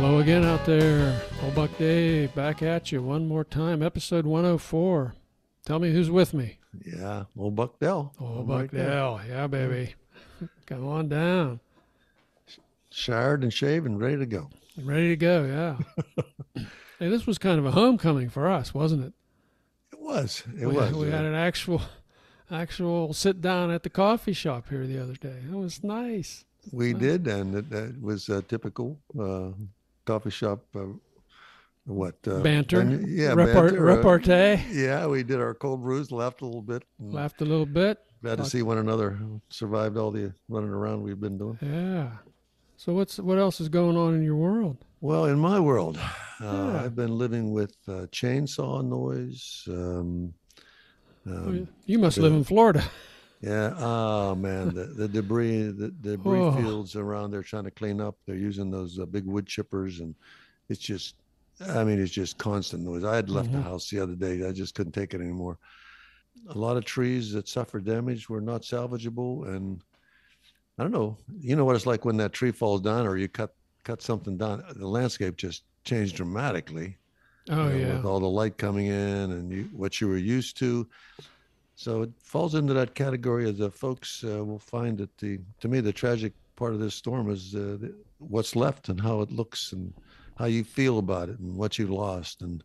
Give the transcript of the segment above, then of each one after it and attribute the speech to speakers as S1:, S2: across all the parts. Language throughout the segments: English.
S1: Hello again out there. Old Buck Dave back at you one more time. Episode 104. Tell me who's with me.
S2: Yeah, old Buck Del.
S1: Old Buck
S2: right.
S1: Del. Yeah, baby. Come on down.
S2: Showered and shaved and ready to go.
S1: Ready to go. Yeah. hey, this was kind of a homecoming for us, wasn't it?
S2: It was. It
S1: we,
S2: was.
S1: We
S2: uh,
S1: had an actual, actual sit down at the coffee shop here the other day. It was nice.
S2: we
S1: nice.
S2: did, and it, it was uh, typical uh, coffee shop. Uh, what uh,
S1: Banter.
S2: yeah,
S1: Repart-
S2: banter, uh,
S1: repartee.
S2: yeah, we did our cold brews, laughed a little bit,
S1: Laughed a little bit.
S2: glad to see one another. Survived all the running around we've been doing.
S1: Yeah. So what's what else is going on in your world?
S2: Well, in my world, uh, I've been living with uh, chainsaw noise. Um, um,
S1: you must live in Florida.
S2: Yeah. Oh man, the, the debris, the debris
S1: Oh.
S2: fields around there trying to clean up. They're using those uh, big wood chippers, and it's just, I mean, it's just constant noise. I had left the
S1: Mhm.
S2: house the other day. I just couldn't take it anymore. A lot of trees that suffered damage were not salvageable, and I don't know. You know what it's like when that tree falls down, or you cut cut something down. The landscape just changed dramatically
S1: Oh
S2: you know,
S1: yeah.
S2: with all the light coming in and you, what you were used to. So it falls into that category of the folks uh, will find that the to me the tragic part of this storm is uh, what's left and how it looks and how you feel about it and what you lost and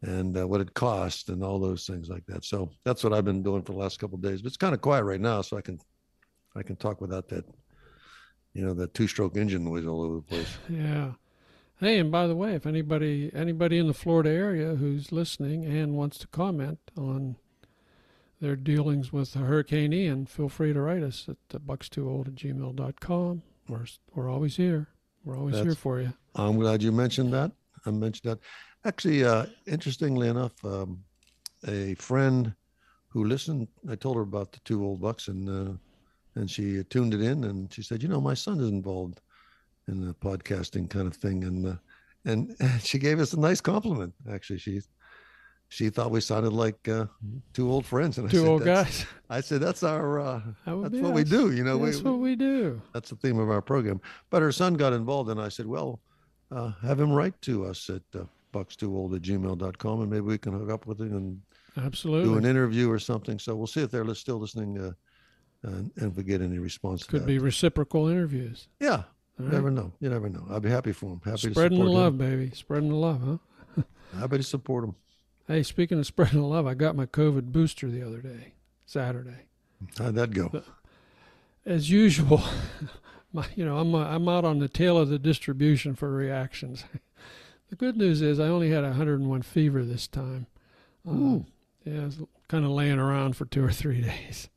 S2: and uh, what it cost and all those things like that. So that's what I've been doing for the last couple of days. But it's kind of quiet right now, so I can I can talk without that you know that two stroke engine noise all over the place.
S1: Yeah. Hey, and by the way, if anybody anybody in the Florida area who's listening and wants to comment on their dealings with Hurricane Ian, feel free to write us at uh, bucks2old at gmail.com. We're, we're always here. We're always here for you.
S2: I'm glad you mentioned that. I mentioned that. Actually, uh, interestingly enough, um, a friend who listened, I told her about the two old bucks, and uh, and she tuned it in, and she said, "You know, my son is involved in the podcasting kind of thing," and uh, and she gave us a nice compliment. Actually, she she thought we sounded like uh, two old friends, and I
S1: Two
S2: said,
S1: old guys.
S2: I said, "That's our uh,
S1: That
S2: that's what we do." You know, we,
S1: That's what we do.
S2: that's the theme of our program. But her son got involved, and I said, well, uh, have him write to us at uh, bucks2old at gmail.com, and maybe we can hook up with him and absolutely do an interview or something. So we'll see if they're still listening uh, and, and if we get any response
S1: Could be reciprocal interviews.
S2: Yeah,
S1: All right?
S2: never know. You never know. I'd be happy for him. Happy
S1: Spreading
S2: to
S1: the love,
S2: him.
S1: baby. Spreading the love, huh?
S2: Happy to support him.
S1: Hey, speaking of spreading love, I got my COVID booster the other day, Saturday.
S2: How'd that go?
S1: as usual, my, you know, I'm uh, I'm out on the tail of the distribution for reactions. the good news is I only had 101 fever this time.
S2: Ooh.
S1: yeah, I was kind of laying around for two or three days,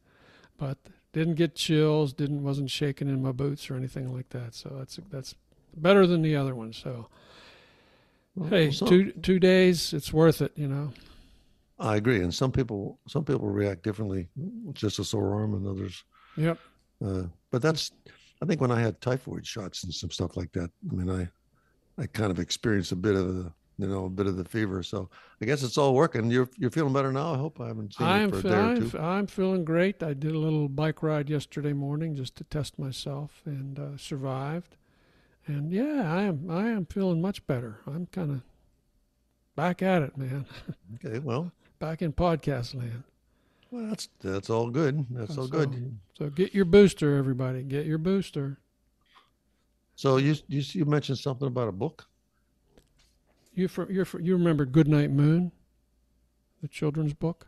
S1: but didn't get chills, didn't wasn't shaking in my boots or anything like that. So that's that's better than the other one. So hey,
S2: some-
S1: two two days, it's worth it. You know.
S2: I agree. And some people, some people react differently. Just a sore arm, and others
S1: Yep.
S2: Uh, but that's, I think when I had typhoid shots and some stuff like that, I mean, I, I kind of experienced a bit of the, you know, a bit of the fever. So I guess it's all working. You're, you're feeling better now. I hope I haven't seen
S1: I'm
S2: it for a day or
S1: I'm,
S2: two.
S1: f- I'm feeling great. I did a little bike ride yesterday morning just to test myself and uh, survived. And yeah, I am I am feeling much better. I'm kind of back at it, man.
S2: Okay. Well,
S1: Back in podcast land.
S2: well, that's, that's all good. That's all
S1: So-
S2: good.
S1: So get your booster, everybody. Get your booster.
S2: So you, you, you mentioned something about a book.
S1: You for, you're for, you remember Goodnight Moon, the children's book?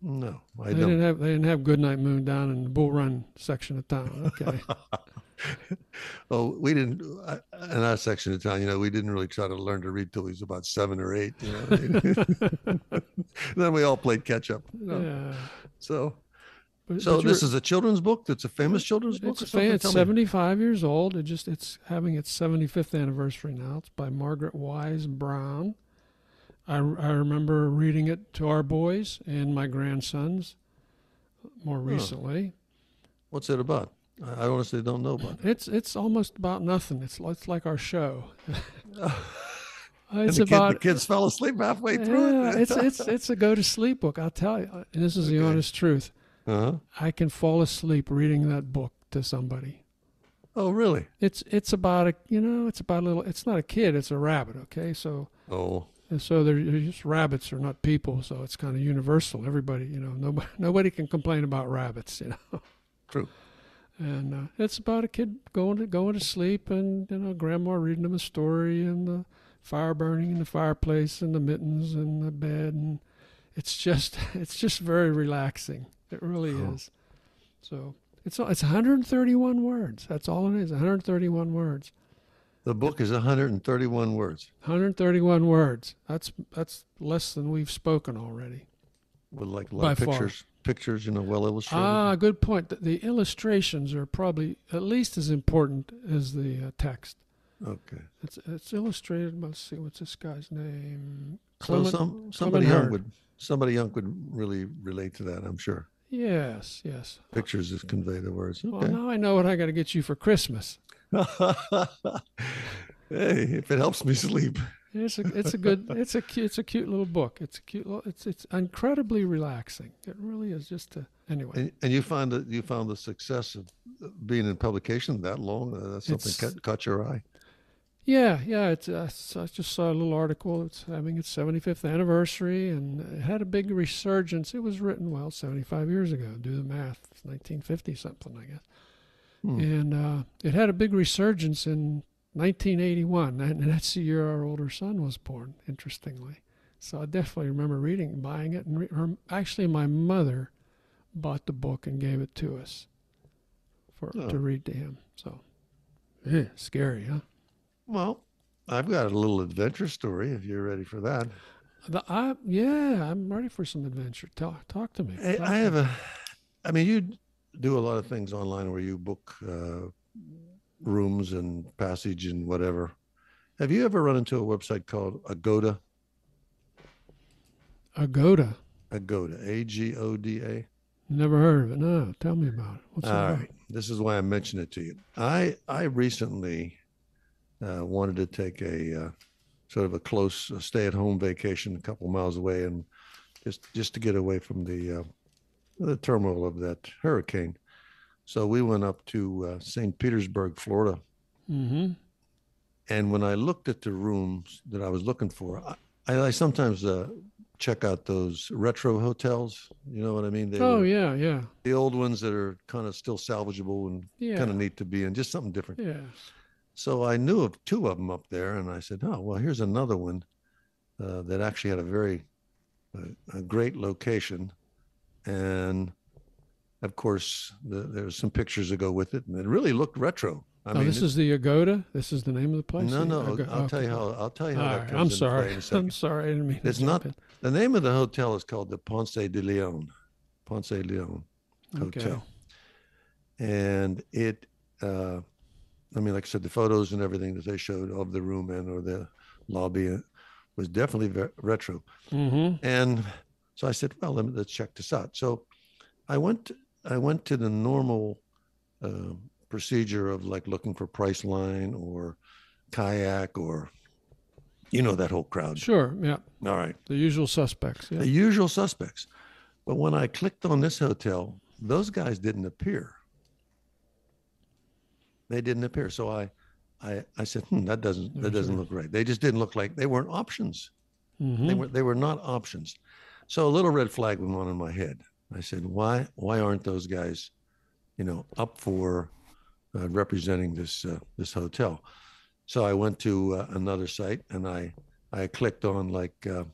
S2: No, I
S1: they didn't
S2: don't.
S1: have they didn't have Goodnight Moon down in the Bull Run section of town. Okay.
S2: oh, we didn't, I, in our section of town, you know, we didn't really try to learn to read till he was about seven or eight, you know. then we all played catch up. you know.
S1: yeah.
S2: So,
S1: But-
S2: So
S1: but
S2: this is a children's book. That's a famous children's book.
S1: It's, it's
S2: me.
S1: 75 years old. It just it's having its 75th anniversary now. It's by Margaret Wise Brown. I, I remember reading it to our boys and my grandsons more recently.
S2: What's it about? I honestly don't know about it.
S1: It's it's almost about nothing. It's it's like our show.
S2: And
S1: it's
S2: the, kid,
S1: about
S2: the kids fell asleep halfway through
S1: yeah,
S2: it.
S1: it's it's it's a go to sleep book. I'll tell you, and this is the honest truth.
S2: uh-huh.
S1: I can fall asleep reading that book to somebody.
S2: Oh, really?
S1: It's it's about a you know it's about a little. It's not a kid. It's a rabbit. Okay, so
S2: Oh,
S1: and so they're, they're just rabbits are not people. So it's kind of universal. Everybody you know nobody nobody can complain about rabbits. You know.
S2: true.
S1: And uh, it's about a kid going to going to sleep, and you know, grandma reading him a story, and the fire burning in the fireplace, and the mittens, and the bed, and it's just it's just very relaxing. It really
S2: Oh.
S1: is. So it's it's 131 words. That's all it is. 131 words.
S2: The book is 131 words
S1: 131 words. That's that's less than we've spoken already.
S2: with like a lot
S1: By
S2: of
S1: far.
S2: Pictures. You know, well illustrated.
S1: Ah, good point. The, the illustrations are probably at least as important as the uh, text.
S2: okay.
S1: It's it's illustrated. Let's see, what's this guy's name?
S2: So
S1: Clement-
S2: some somebody
S1: Clement
S2: young would somebody young would really relate to that. I'm sure.
S1: Yes, yes.
S2: Pictures just convey the words.
S1: Well, now I know what I got to get you for Christmas.
S2: hey, if it helps me sleep.
S1: It's a it's a good it's a cute it's a cute little book. It's a cute little, it's it's incredibly relaxing. It really is. Just to anyway.
S2: And, and you found that you found the success of being in publication that long. Uh, that's something caught, caught your eye.
S1: Yeah, yeah. It's uh, I just saw a little article. It's having its 75th anniversary, and it had a big resurgence. It was written well 75 years ago. Do the math. 1950 something, I guess.
S2: Hmm.
S1: And uh, it had a big resurgence in 1981, and that's the year our older son was born. Interestingly, so I definitely remember reading, buying it, and re- her, actually my mother bought the book and gave it to us for
S2: Oh.
S1: to read to him. So, eh, scary, huh?
S2: Well, I've got a little adventure story if you're ready for that.
S1: The, I, yeah, I'm ready for some adventure. Talk, talk to me.
S2: I,
S1: Talk
S2: I
S1: to
S2: have
S1: me.
S2: a, I mean, you do a lot of things online where you book uh, rooms and passage and whatever. Have you ever run into a website called Agoda?
S1: Agoda.
S2: Agoda, A G O D A.
S1: Never heard of it. No, tell me about it. What's
S2: All right. This is why I mentioned it to you. I I recently uh, wanted to take a uh, sort of a close uh, stay-at-home vacation a couple miles away, and just just to get away from the uh, the turmoil of that hurricane. So we went up to uh, St. Petersburg, Florida,
S1: Mm-hmm.
S2: and when I looked at the rooms that I was looking for, I, I sometimes uh, check out those retro hotels. You know what I mean? They
S1: Oh yeah, yeah,
S2: the old ones that are kind of still salvageable and
S1: yeah,
S2: kind of neat to be in, just something different.
S1: yeah.
S2: So I knew of two of them up there, and I said, "Oh, well, here's another one uh, that actually had a very uh, a great location, and of course, the, there's some pictures that go with it, and it really looked retro. I
S1: oh, this
S2: it-
S1: is the Agoda. This is the name of the place.
S2: no, no. I'll tell you how. I'll tell you how that
S1: right,
S2: comes
S1: I'm sorry.
S2: in
S1: I'm sorry. I didn't mean.
S2: It's not- The name of the hotel is called the Ponce de Leon, Ponce de Leon
S1: in. Okay.
S2: Hotel, and it. Uh, I mean, like I said, the photos and everything that they showed of the room and or the lobby uh, was definitely ve- retro.
S1: Mm-hmm.
S2: And so I said, well, let me, let's check this out. So I went, I went to the normal uh, procedure of like looking for Priceline or kayak or, you know, that whole crowd.
S1: Sure. Yeah.
S2: All right.
S1: The usual suspects. Yeah.
S2: The usual suspects. But when I clicked on this hotel, those guys didn't appear. They didn't appear. So I, I, I said, hmm, that doesn't, that doesn't look right. They just didn't look like they weren't options.
S1: Mm-hmm.
S2: They were they were not options. So a little red flag went on in my head. I said, why why aren't those guys, you know, up for uh, representing this uh, this hotel? So I went to uh, another site and I I clicked on like uh,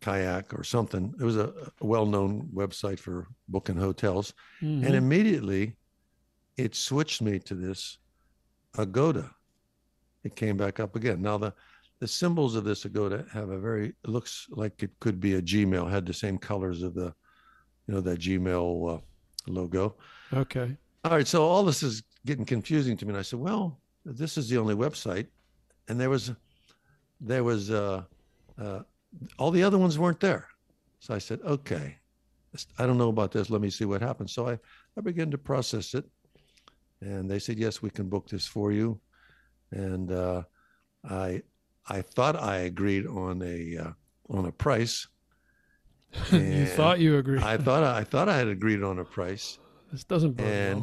S2: kayak or something. It was a, a well-known website for booking hotels,
S1: Mhm.
S2: and immediately it switched me to this Agoda. It came back up again. Now the the symbols of this Agoda have a very it looks like it could be a Gmail. Had the same colors of the, you know, that Gmail uh, logo.
S1: okay.
S2: All right, so all this is getting confusing to me. And I said, well, this is the only website, and there was, there was, uh, uh, all the other ones weren't there. So I said, okay, I don't know about this. Let me see what happens. So I, I began to process it, and they said, yes, we can book this for you. And uh, I, I thought I agreed on a uh, on a price.
S1: you thought you agreed.
S2: I thought I thought I had agreed on a price.
S1: this doesn't bode
S2: And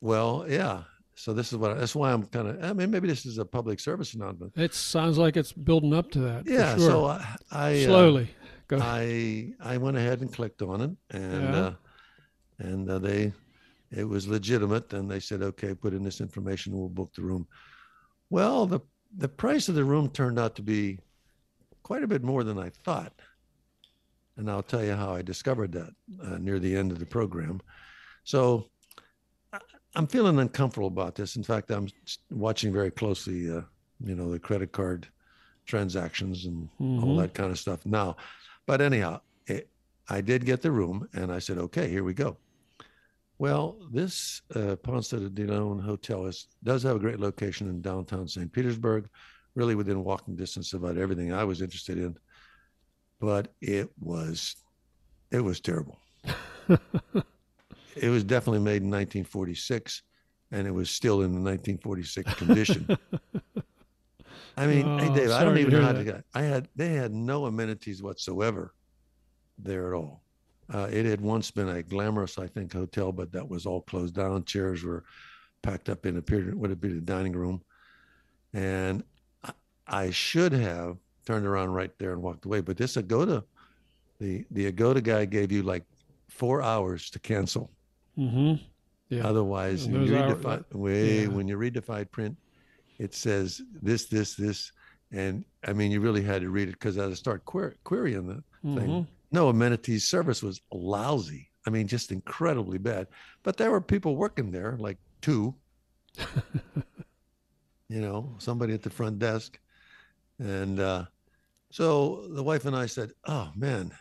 S1: well.
S2: well, yeah. so this is what that's why I'm kind of. I mean, maybe this is a public service announcement.
S1: It sounds like it's building up to that.
S2: Yeah.
S1: sure.
S2: So I, I uh,
S1: slowly. Go.
S2: I I went ahead and clicked on it, and
S1: Yeah.
S2: uh, and uh, they it was legitimate, and they said, okay, put in this information, we'll book the room. Well, the the price of the room turned out to be quite a bit more than I thought, and I'll tell you how I discovered that uh, near the end of the program. So. I'm feeling uncomfortable about this. In fact, I'm watching very closely, uh, you know, the credit card transactions and all
S1: Mhm.
S2: that kind of stuff now. But anyhow, it, I did get the room and I said, okay, here we go. Well, this uh, Ponce de Leon Hotel is, does have a great location in downtown St. Petersburg, really within walking distance of about everything I was interested in. But it was, it was terrible. it was definitely made in 1946 and it was still in the 1946 condition. I mean, hey
S1: Oh,
S2: Dave, I don't even know how to get. I had they had no amenities whatsoever there at all. Uh, it had once been a glamorous, I think, hotel, but that was all closed down. Chairs were packed up in a period would it be the dining room, and I, I should have turned around right there and walked away. But this Agoda, the the Agoda guy gave you like four hours to cancel.
S1: Mm-hmm. Yeah.
S2: Otherwise, when you,
S1: those
S2: read
S1: hour-
S2: the fi- way,
S1: yeah.
S2: when you read the fine print, it says this, this, this, and I mean, you really had to read it because I had to start query, querying the thing.
S1: Mhm.
S2: No amenities. Service was lousy. I mean, just incredibly bad. But there were people working there, like two. you know, somebody at the front desk, and uh, so the wife and I said, "Oh man."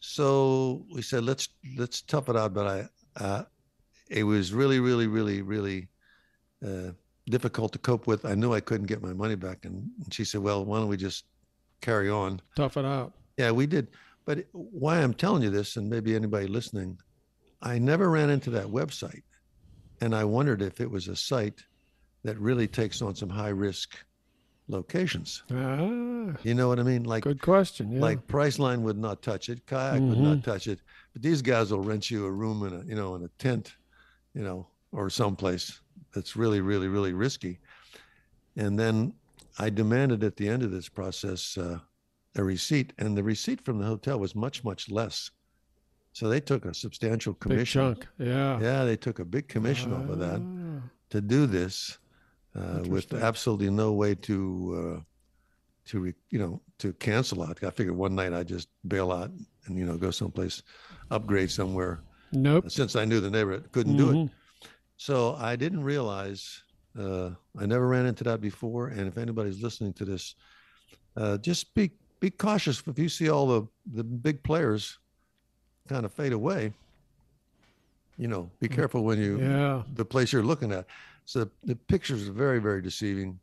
S2: So we said, "Let's let's tough it out." But I, uh, it was really, really, really, really uh, difficult to cope with. I knew I couldn't get my money back, and, and she said, "Well, why don't we just carry on?"
S1: Tough it out.
S2: Yeah, we did. But why I'm telling you this, and maybe anybody listening, I never ran into that website, and I wondered if it was a site that really takes on some high risk locations.
S1: Ah,
S2: You know what I mean? Like
S1: good question. Yeah.
S2: like Priceline would not touch it, Kayak would
S1: Mhm.
S2: not touch it, but these guys will rent you a room in a you know in a tent, you know, or someplace that's really really really risky. And then I demanded at the end of this process uh, a receipt, and the receipt from the hotel was much much less. So they took a substantial
S1: big
S2: commission.
S1: chunk. Yeah.
S2: Yeah, they took a big commission off of that
S1: Ah,
S2: to do this uh, with absolutely no way to uh, to re, you know to cancel out. I figured one night I'd just bail out and you know go someplace, upgrade somewhere.
S1: Nope.
S2: Since I knew the neighborhood couldn't do it,
S1: Mhm.
S2: so I didn't realize. Uh, I never ran into that before. And if anybody's listening to this, uh, just be be cautious if you see all the the big players kind of fade away. You know, be careful when you
S1: Yeah.
S2: the place you're looking at. So the pictures are very, very deceiving.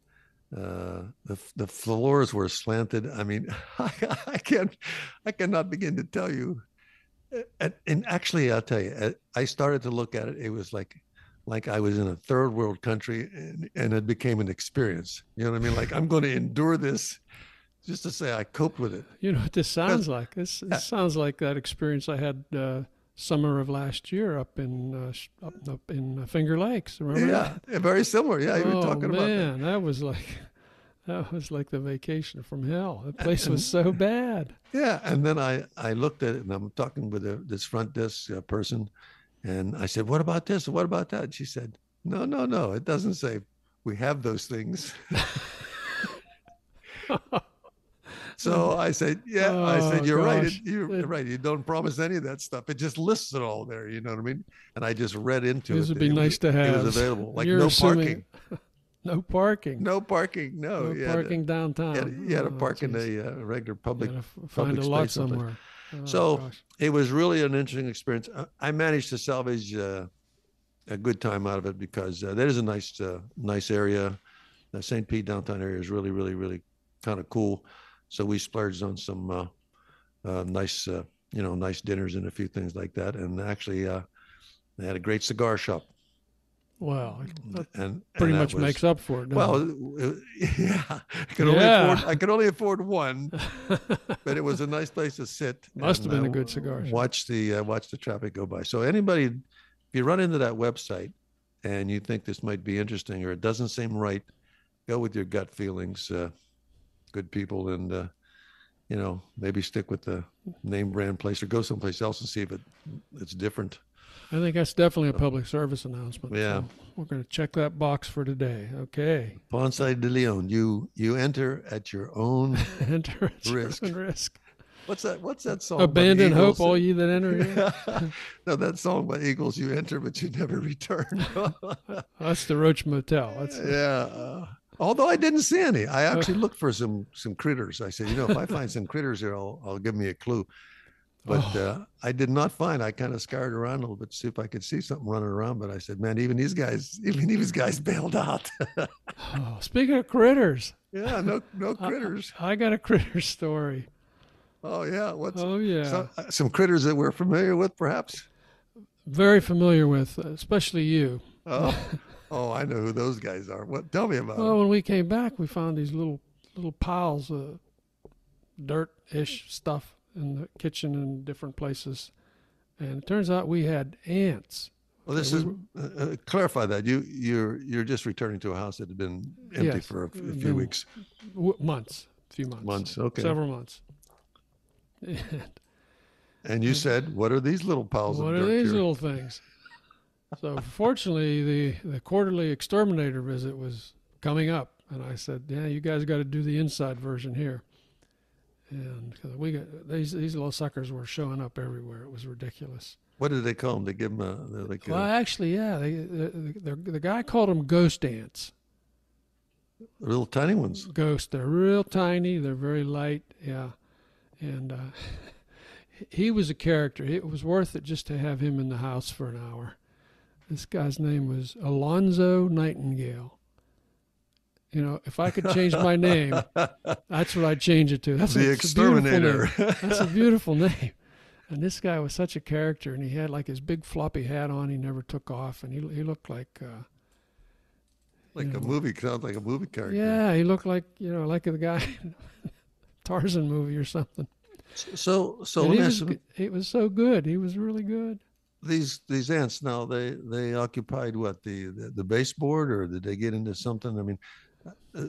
S2: Uh, the the floors were slanted. I mean, I, I can't, I cannot begin to tell you. And, and actually, I'll tell you, I started to look at it. It was like, like I was in a third world country, and, and it became an experience. You know what I mean? Like I'm going to endure this, just to say I coped with it.
S1: You know what this sounds like? This, this sounds like that experience I had uh, summer of last year up in uh, up, up in uh, Finger Lakes. Remember?
S2: Yeah, very similar. Yeah, you were
S1: oh,
S2: talking about that.
S1: man, that was like that was like the vacation from hell. The place was so bad.
S2: Yeah, and then I I looked at it and I'm talking with a, this front desk uh, person, and I said, "What about this? What about that?" And she said, "No, no, no. It doesn't say we have those things." so I said, "Yeah." I
S1: Oh,
S2: said, "You're right.
S1: gosh.
S2: It, you're right. You don't promise any of that stuff. It just lists it all there. You know what I mean?" And I just read into
S1: These
S2: it.
S1: would be nice
S2: was,
S1: to have.
S2: It was available. Like
S1: You're
S2: no
S1: assuming-
S2: parking.
S1: No parking.
S2: No parking. No,
S1: No
S2: had to-
S1: parking downtown.
S2: You had, to- you had to
S1: Oh,
S2: park in a uh, regular public
S1: find a
S2: public
S1: lot
S2: space
S1: somewhere. Oh,
S2: So-
S1: gosh.
S2: it was really an interesting experience. I managed to salvage uh, a good time out of it because uh, that is a nice, uh, nice area. The St. Pete downtown area is really, really, really kind of cool. So we splurged on some uh, uh, nice, uh, you know, nice dinners and a few things like that. And actually, uh, they had a great cigar shop.
S1: Well, that
S2: And
S1: pretty
S2: and
S1: much
S2: was-
S1: makes up for it.
S2: Well,
S1: doesn't
S2: it- yeah, I could only
S1: Yeah.
S2: afford I could only afford one, but it was a nice place to sit.
S1: Must have
S2: and,
S1: been a
S2: uh,
S1: good cigar shop.
S2: Watch the uh, watch the traffic go by. So anybody, if you run into that website, and you think this might be interesting or it doesn't seem right, go with your gut feelings. Uh, good people, and uh, you know maybe stick with the name brand place or go someplace else and see if it it's different.
S1: I think that's definitely a public service announcement.
S2: Yeah.
S1: So we're going to check that box for today. Okay.
S2: Ponce de Leon, you you enter at your own
S1: Enter at your
S2: Risk.
S1: own risk.
S2: What's that? What's that song?
S1: Abandon hope, all ye that enter
S2: no, that song by Eagles. You enter, but you never return.
S1: That's the Roach Motel. That's
S2: yeah. uh, although I didn't see any, I actually looked for some some critters. I said, you know, if I find some critters here, I'll, I'll give me a clue. But
S1: Oh.
S2: uh, I did not find. I kind of scoured around a little bit to see if I could see something running around. But I said, man, even these guys, even these guys bailed out.
S1: oh, speaking of critters,
S2: yeah, no no critters.
S1: I got a critter story.
S2: Oh yeah, what's
S1: Oh yeah,
S2: some, uh, some critters that we're familiar with, perhaps?
S1: very familiar with, especially you.
S2: Oh, oh, I know who those guys are. What? Tell me about
S1: Well,
S2: them.
S1: when we came back, we found these little little piles of dirt-ish stuff in the kitchen and different places, and it turns out we had ants.
S2: Well, this
S1: we
S2: is uh, uh, clarify that you you're you're just returning to a house that had been empty
S1: Yes,
S2: for a, f- a few weeks,
S1: W- months, a few months,
S2: months. Okay.
S1: several months. And
S2: And you said, "What are these little piles of dirt?"
S1: what are these
S2: here?"
S1: little things? So fortunately, the the quarterly exterminator visit was coming up, and I said, "Yeah, you guys got to do the inside version here." And 'cause we got these these little suckers were showing up everywhere. It was ridiculous.
S2: What did they call them? They give them a like a,
S1: Well, actually, yeah, they, the, the, the guy called them ghost ants.
S2: little tiny ones.
S1: Ghost. They're real tiny. They're very light. Yeah, and uh, he was a character. It was worth it just to have him in the house for an hour. This guy's name was Alonzo Nightingale. You know, if I could change my name, that's what I'd change it to. That's
S2: the
S1: a, it's a beautiful name.
S2: exterminator.
S1: That's a beautiful name. And this guy was such a character, and he had like his big floppy hat on. He never took off, and he he looked like uh,
S2: like
S1: you
S2: a
S1: know.
S2: movie. Sounds like a movie character.
S1: yeah, he looked like you know like the guy in Tarzan movie or something.
S2: So so
S1: And he was,
S2: ask
S1: he was so good. He was really good.
S2: These these ants now they they occupied what the the, the baseboard or did they get into something? I mean. Uh,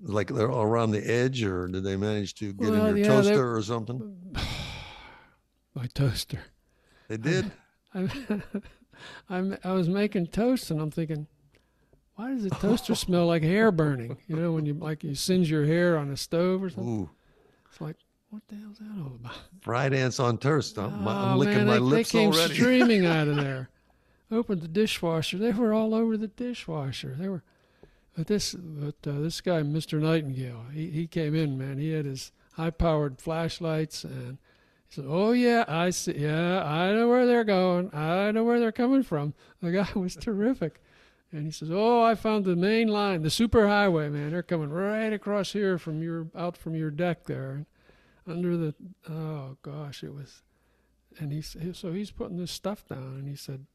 S2: like they're all around the edge, or did they manage to get
S1: Well,
S2: in your
S1: yeah,
S2: toaster or something?
S1: My toaster.
S2: They did.
S1: I, I'm, I was making toast and I'm thinking, why does the toaster smell like hair burning? You know, when you like you singe your hair on a stove or something.
S2: Ooh,
S1: It's like, what the hell's that all about?
S2: fried ants on toast. I'm, I'm
S1: Oh,
S2: licking
S1: man,
S2: my
S1: they,
S2: lips
S1: they came
S2: already.
S1: streaming out of there. Opened the dishwasher. They were all over the dishwasher. They were. But this, but uh, this guy, Mr. Nightingale, he, he came in, man. He had his high-powered flashlights, and he said, "Oh yeah, I see. Yeah, I know where they're going. I know where they're coming from." The guy was terrific, and he says, "Oh, I found the main line, the superhighway, man. They're coming right across here from your out from your deck there, under the. Oh gosh, it was." And he so he's putting this stuff down, and he said,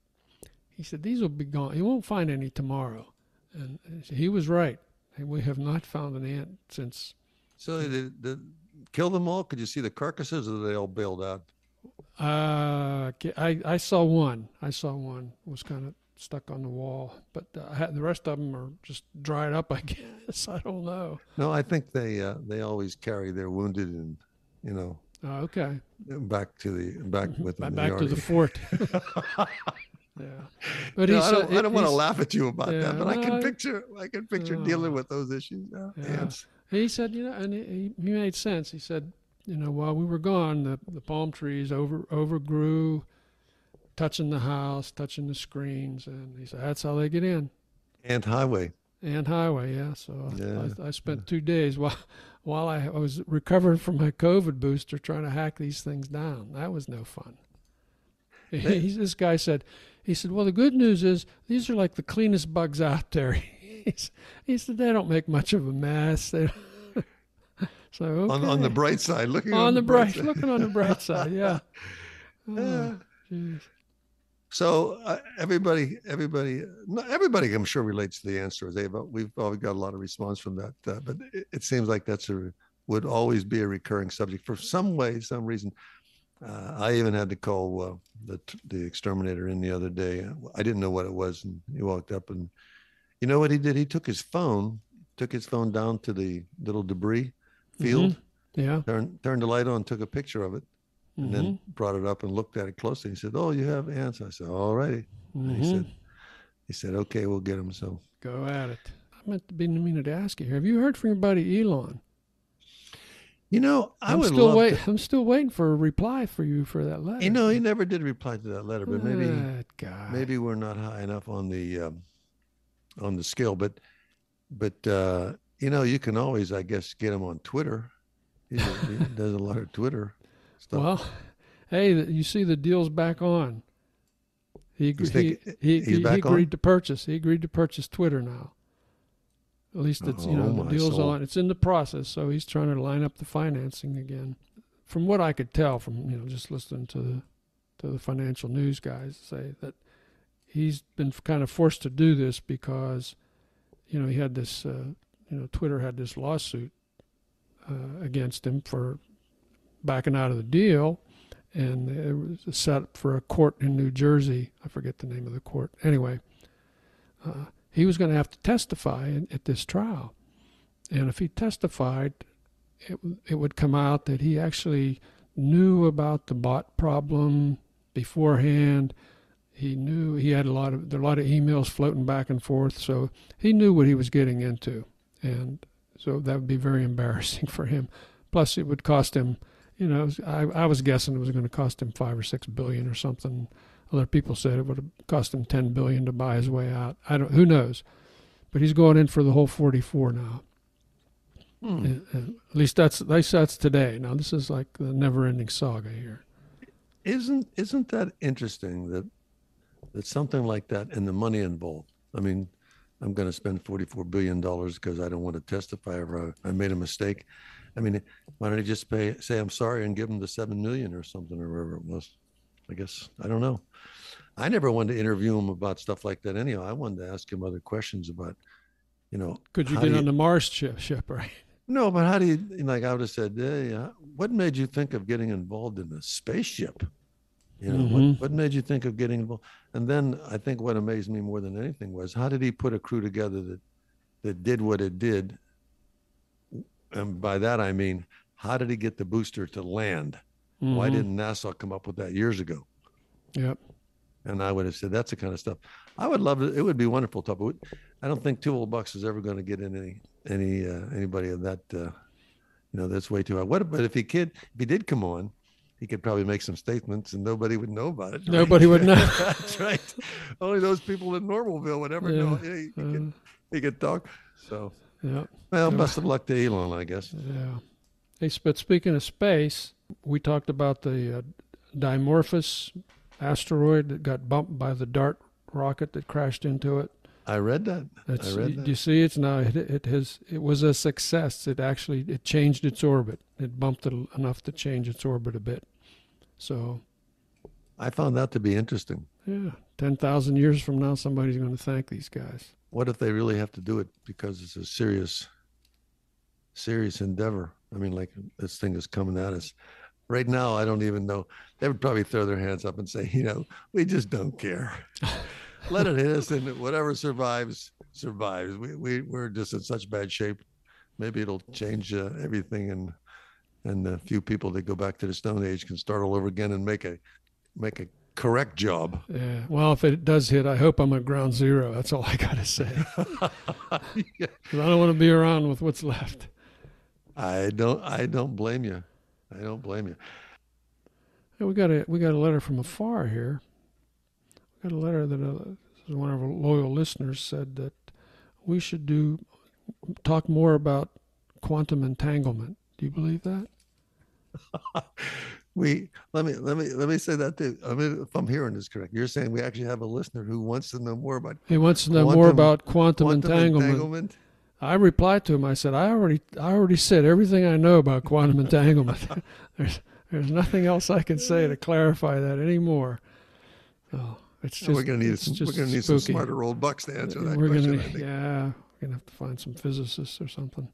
S1: he said these will be gone. You won't find any tomorrow, and he was right. We have not found an ant since.
S2: So they did, did kill them all? Could you see the carcasses, or they all bailed out?
S1: Uh, I I saw one. I saw one it was kind of stuck on the wall, but uh, the rest of them are just dried up. I guess I don't know.
S2: No, I think they uh, they always carry their wounded and you know
S1: Uh, okay,
S2: back to the back with them.
S1: back, to the fort. yeah, but
S2: No, I
S1: uh,
S2: don't, I don't want to laugh at you about
S1: Yeah,
S2: that, but I can picture I can picture
S1: Oh.
S2: dealing with those issues. Uh,
S1: Yeah.
S2: ants.
S1: He said, you know, and he, he made sense. He said, you know, while we were gone, the, the palm trees over overgrew, touching the house, touching the screens, and he said that's how they get in.
S2: Ant highway.
S1: And highway, yeah. So
S2: Yeah.
S1: I, I spent two days while while I was recovering from my COVID booster trying to hack these things down. That was no fun. He, this guy said, he said, well, the good news is these are like the cleanest bugs out there. He said they don't make much of a mess. They so okay.
S2: On on the bright side, looking
S1: on the bright,
S2: side.
S1: looking on the bright side, yeah. Oh, jeez.
S2: So uh, everybody, everybody, everybody, I'm sure relates to the answer. They've we've always got a lot of response from that, uh, but it, it seems like that's a would always be a recurring subject for some way, some reason. Uh, I even had to call uh, the the exterminator in the other day. I didn't know what it was, and he walked up and, you know what he did? He took his phone, took his phone down to the little debris field,
S1: Mm-hmm. Yeah.
S2: turned turned the light on, took a picture of it, and
S1: Mhm.
S2: then brought it up and looked at it closely. He said, "Oh, you have ants." I said, "All righty." And He said, "He said, okay, we'll get them." So
S1: Go at it. I meant to be meaning to ask you. Here. Have you heard from your buddy Elon?
S2: you know, I
S1: am
S2: would
S1: still wait.
S2: to-
S1: I'm still waiting for a reply for you for that letter.
S2: You know, he never did reply to that letter, but maybe maybe we're not high enough on the um, on the scale. But but uh, you know, you can always, I guess, get him on Twitter. He does a lot of Twitter stuff.
S1: Well, hey, you see the deal's back on. He he, he, he, he
S2: back on?
S1: agreed to purchase. He agreed to purchase Twitter now. At least it's you
S2: Oh,
S1: know the deal's
S2: soul.
S1: on. It's in the process, so he's trying to line up the financing again. From what I could tell, from you know just listening to the to the financial news guys say that he's been kind of forced to do this because you know he had this uh, you know Twitter had this lawsuit uh, against him for backing out of the deal, and it was set up for a court in New Jersey. I forget the name of the court. Anyway, uh, he was going to have to testify in, at this trial, and if he testified, it it would come out that he actually knew about the bot problem beforehand. He knew he had a lot of there a lot of emails floating back and forth, so he knew what he was getting into, and so that would be very embarrassing for him. Plus, it would cost him you know, I, I was guessing it was going to cost him five or six billion or something. Other people said it would have cost him ten billion to buy his way out. I don't. Who knows? But he's going in for the whole forty-four now.
S2: Hmm.
S1: And- and at least that's at least that's today. Now this is like the never-ending saga here.
S2: Isn't isn't that interesting that that something like that and the money involved? I mean, I'm going to spend 44 billion dollars because I don't want to testify if I, I made a mistake. I mean, why don't he just pay say I'm sorry and give him the seven million or something or whatever it was? I guess I don't know. I never wanted to interview him about stuff like that. Anyhow, I wanted to ask him other questions about, you know,
S1: Could you get
S2: do
S1: on the Mars ship, ship right?
S2: No, but how do you like? I would have said, hey, uh, what made you think of getting involved in a spaceship? You know,
S1: Mhm.
S2: what, what made you think of getting involved? And then I think what amazed me more than anything was how did he put a crew together that that did what it did? And by that I mean, how did he get the booster to land? Why
S1: Mhm.
S2: didn't NASA come up with that years ago?
S1: Yep.
S2: And I would have said that's the kind of stuff I would love it. It would be wonderful to talk. I don't think two old bucks is ever going to get in any any uh, anybody of that. Uh, you know, that's way too high. What? But if he could, if he did come on, he could probably make some statements, and nobody would know about it. right?
S1: Nobody would know.
S2: that's right. Only those people in Normalville would ever know.
S1: Yeah.
S2: Yeah, he, he
S1: Uh,
S2: could, he could talk. So,
S1: yep.
S2: well,
S1: Yeah.
S2: best of luck to Elon, I guess.
S1: Yeah. Hey, but speaking of space, we talked about the uh, Dimorphos asteroid that got bumped by the DART rocket that crashed into it.
S2: I read that.
S1: That's,
S2: I read
S1: you,
S2: that.
S1: you see, it's now it, it has it was a success. It actually it changed its orbit. It bumped it enough to change its orbit a bit. So
S2: I found that to be interesting.
S1: yeah, ten thousand years from now, somebody's going to thank these guys.
S2: What if they really have to do it because it's a serious, serious endeavor? I mean, like this thing is coming at us. Right now, I don't even know. They would probably throw their hands up and say, you know, we just don't care. Let it hit us, and whatever survives, survives. We, we, we're just in such bad shape. Maybe it'll change uh, everything, and and the few people that go back to the Stone Age can start all over again and make a make a correct job.
S1: Yeah. Well, if it does hit, I hope I'm at ground zero. That's all I got to say.
S2: Yeah.
S1: I don't want to be around with what's left.
S2: I don't I don't blame you. I don't blame you.
S1: Hey, we got a we got a letter from afar here. We got a letter that uh, this is one of our loyal listeners said that we should do talk more about quantum entanglement. Do you believe that?
S2: We let me let me let me say that too. I mean, if I'm hearing this correct, you're saying we actually have a listener who wants to know more about
S1: He wants to know more
S2: Quantum-
S1: about quantum,
S2: quantum
S1: entanglement.
S2: entanglement.
S1: I replied to him. I said, I already I already said everything I know about quantum entanglement. there's there's nothing else I can say to clarify that anymore. Oh, it's just
S2: we're gonna need some, we're gonna need some smarter old bucks to answer uh, that
S1: we're
S2: question.
S1: gonna yeah we're gonna have to find some physicists or something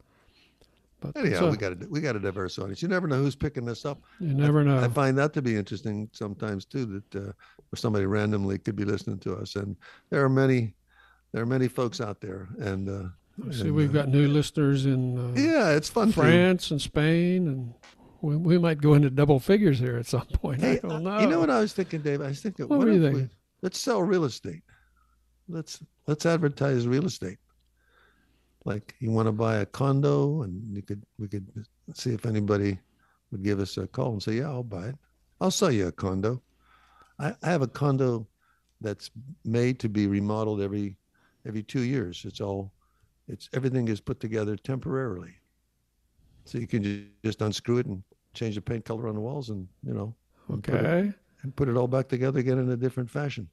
S1: But
S2: Anyhow,
S1: so
S2: we got to we got a diverse audience. You never know who's picking this up.
S1: you never know.
S2: I find that to be interesting sometimes too. That uh, somebody randomly could be listening to us, and there are many, there are many folks out there, and uh,
S1: See,
S2: and,
S1: we've
S2: uh,
S1: got new listeners in uh,
S2: yeah, it's fun.
S1: France and Spain, and we, we might go into double figures here at some point. I
S2: Hey,
S1: know.
S2: you know what I was thinking, Dave? I was thinking,
S1: What
S2: what,
S1: were you
S2: if we let's sell real estate. Let's let's advertise real estate. Like you want to buy a condo, and you could we could see if anybody would give us a call and say, yeah, I'll buy it. I'll sell you a condo. I, I have a condo that's made to be remodeled every every two years. It's all it's everything is put together temporarily. So you can ju- just unscrew it and change the paint color on the walls, and you know, and put it-
S1: Okay.
S2: and put it all back together again in a different fashion.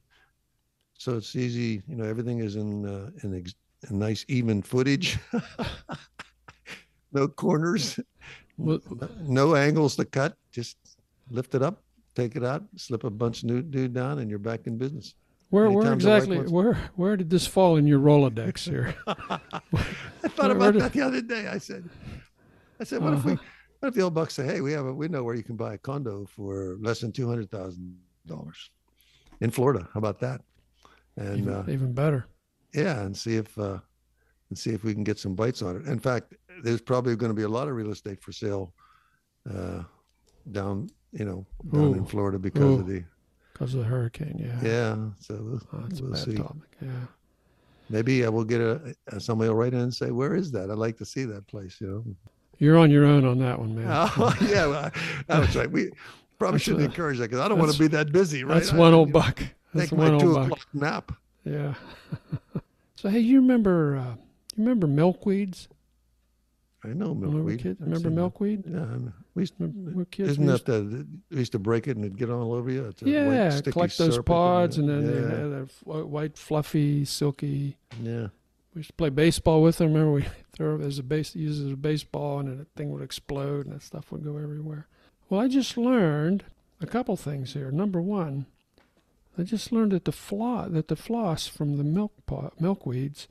S2: So it's easy, you know. Everything is in uh, in, ex- in nice even footage, no corners,
S1: Well,
S2: no angles to cut. Just lift it up, take it out, slip a bunch of new dude down, and you're back in business.
S1: Where, where
S2: Anytime
S1: exactly? Where where did this fall in your Rolodex here?
S2: I thought
S1: Where- where
S2: about
S1: did-
S2: that the other day. I said, I said, what if we,
S1: Uh-huh.
S2: what if the old bucks say, hey, we have a, we know where you can buy a condo for less than two hundred thousand dollars in Florida. How about that? And
S1: even,
S2: uh,
S1: even better.
S2: Yeah, and see if uh, and see if we can get some bites on it. In fact, there's probably going to be a lot of real estate for sale uh, down, you know, down in Florida because
S1: Ooh.
S2: of the
S1: Because of the hurricane, yeah.
S2: yeah. So we'll,
S1: Oh, that's
S2: we'll see.
S1: topic. Yeah.
S2: Maybe I will get a, somebody will write in and say, "Where is that? I'd like to see that place." You know.
S1: You're on your own on that one, man.
S2: Oh, yeah, well, that's right. We probably
S1: That's
S2: shouldn't
S1: a-
S2: encourage that because I don't want to be that busy, right?
S1: That's
S2: I-
S1: one old buck. That's
S2: Take my
S1: one
S2: two
S1: old buck.
S2: o'clock nap.
S1: Yeah. so hey, you remember uh, you remember milkweeds
S2: I know milkweed.
S1: kids? Remember
S2: that.
S1: milkweed?
S2: Yeah, I mean, we used,
S1: Remember, we were kids.
S2: isn't
S1: we
S2: that the we used to break it and it'd get all over you? It's white,
S1: yeah,
S2: sticky
S1: collect those pods and then
S2: yeah,
S1: they had that white, fluffy, silky.
S2: yeah.
S1: We used to play baseball with them. Remember, we throw it as a base, use as a baseball, and then the thing would explode, and that stuff would go everywhere. Well, I just learned a couple things here. Number one, I just learned that the floss, that the floss from the milk pot, milkweeds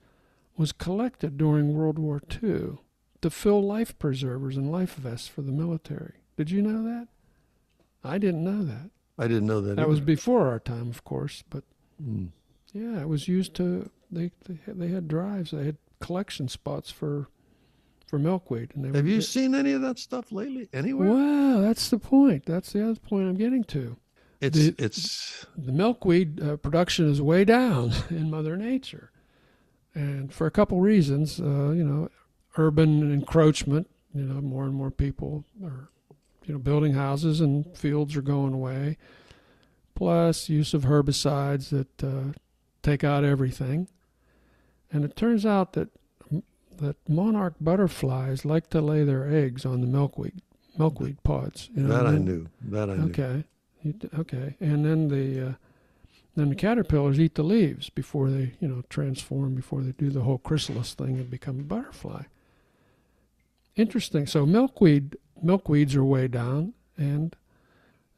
S1: was collected during World War II to fill life preservers and life vests for the military. Did you know that? I didn't know that.
S2: I didn't know that.
S1: That was before our time, of course, but
S2: Mm.
S1: yeah, it was used to. They they had, they had drives. They had collection spots for for milkweed. And
S2: Have you
S1: get-
S2: seen any of that stuff lately? Anywhere?
S1: Wow, that's the point. That's the other point I'm getting to.
S2: It's
S1: the-
S2: it's
S1: The milkweed uh, production is way down in Mother Nature, and for a couple reasons. Uh, you know, urban encroachment. You know, more and more people are, you know, building houses and fields are going away. Plus, use of herbicides that uh, take out everything. And it turns out that that monarch butterflies like to lay their eggs on the milkweed milkweed pods. You know,
S2: that I knew. That I knew.
S1: Okay. Okay. And then the uh, then the caterpillars eat the leaves before they, you know, transform before they do the whole chrysalis thing and become a butterfly. Interesting. So milkweed milkweeds are way down and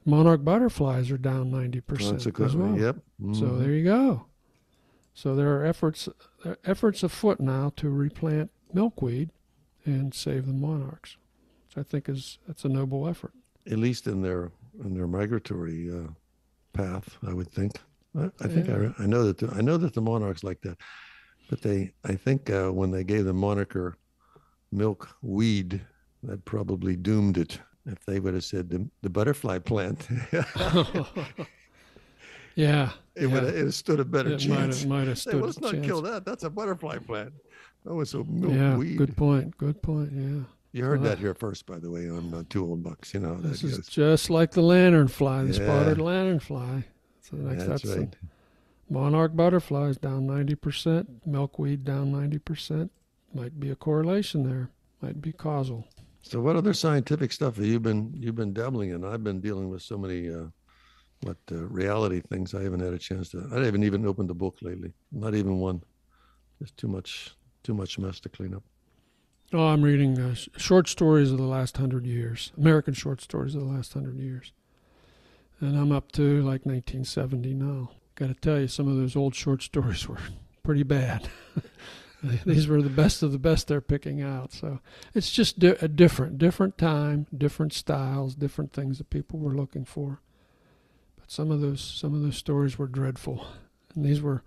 S1: monarch butterflies are down 90% as
S2: Consequently,
S1: well.
S2: yep.
S1: So
S2: Mhm.
S1: there you go. So there are efforts there are efforts afoot now to replant milkweed and save the monarchs. Which I think is that's a noble effort.
S2: at least in their in their migratory uh, path, I would think. I, I think
S1: Yeah.
S2: I, I know that the, I know that the monarchs like that, but they I think uh, when they gave the moniker milk weed, that probably doomed it. If they would have said the, the butterfly plant, yeah, it
S1: yeah.
S2: would have it stood a better
S1: it might
S2: chance.
S1: have, might have stood a
S2: let's not
S1: chance.
S2: kill that. That's a butterfly plant. Oh, it's a milk
S1: Yeah,
S2: weed.
S1: good point. Good point. Yeah.
S2: You heard that here first, by the way, on uh, Two Old Bucks. You know,
S1: This is
S2: goes-
S1: just like the lanternfly, the
S2: Yeah.
S1: spotted lanternfly. So next,
S2: that's
S1: that's
S2: right.
S1: monarch butterflies down 90%, milkweed down 90%. Might be a correlation there. Might be causal.
S2: So, what other scientific stuff have you been you've been dabbling in? I've been dealing with so many uh, what uh, reality things. I haven't had a chance to. I haven't even opened a book lately. Not even one. There's too much too much mess to clean up.
S1: Oh, I'm reading uh, short stories of the last hundred years, American short stories of the last hundred years. And I'm up to like 1970 now. Got to tell you, some of those old short stories were pretty bad. These were the best of the best they're picking out. So it's just di- a different, different time, different styles, different things that people were looking for. But some of those, some of those stories were dreadful, and these were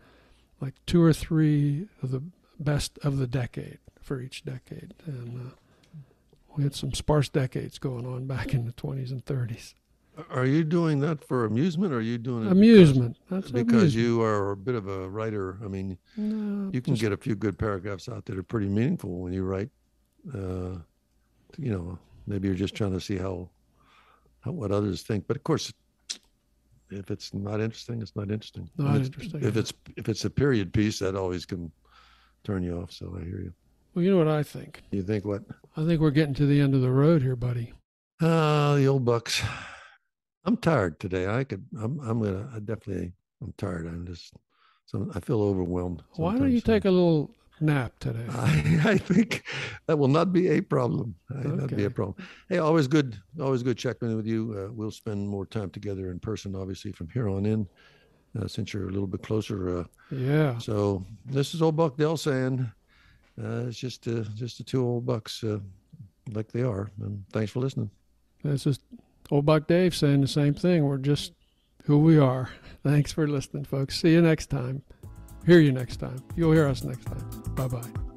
S1: like two or three of the best of the decade for each decade, and uh, we had some sparse decades going on back in the 20s and 30s.
S2: Are you doing that for amusement, or are you doing it
S1: Amusement. That's
S2: Because, because
S1: amusement.
S2: you are a bit of a writer. I mean,
S1: No,
S2: you can
S1: just-
S2: get a few good paragraphs out that are pretty meaningful when you write. Uh, you know, maybe you're just trying to see how, how what others think. But of course, if it's not interesting, it's not interesting.
S1: Not
S2: it's-
S1: interesting,
S2: If it's if it's a period piece, that always can turn you off. So I hear you.
S1: Well, you know what I think.
S2: You think what?
S1: I think we're getting to the end of the road here, buddy.
S2: Ah, the old bucks. I'm tired today. I could. I'm. I'm gonna. I definitely. I'm tired. I'm just. So I feel overwhelmed.
S1: Why don't you take a little nap today?
S2: I, I think that will not be a problem. Uh, Not be a problem. Hey, always good. Always good checking in with you. Uh, we'll spend more time together in person, obviously, from here on in, uh, since you're a little bit closer. Uh,
S1: Yeah.
S2: so this is old Buck Del saying, uh, it's just uh, just the two old bucks, uh, like they are. And thanks for listening.
S1: This is old Buck Dave saying the same thing. We're just who we are. Thanks for listening, folks. See you next time. Hear you next time. You'll hear us next time. Bye bye.